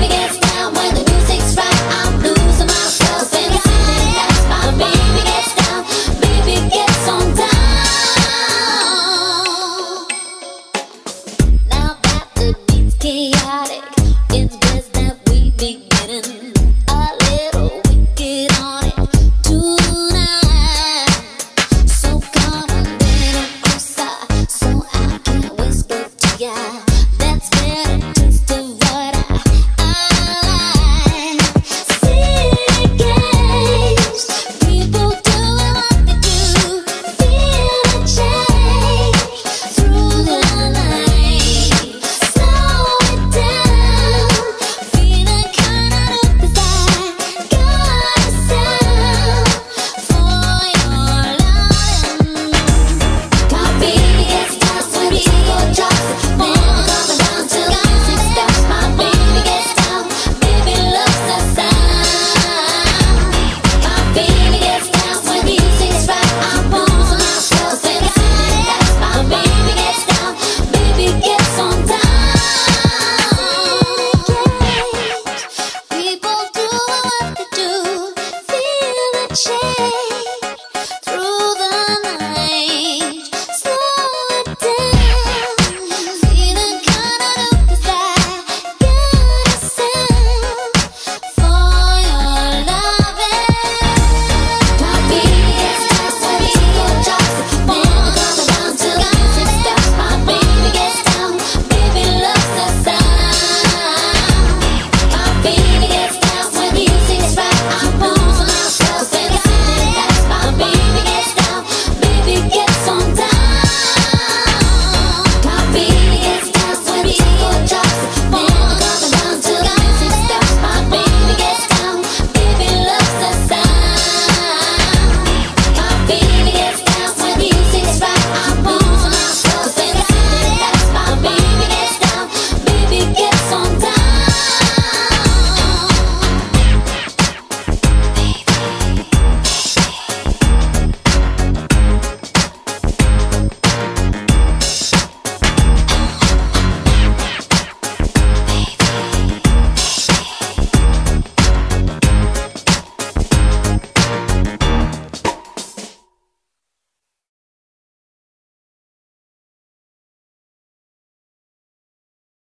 Baby,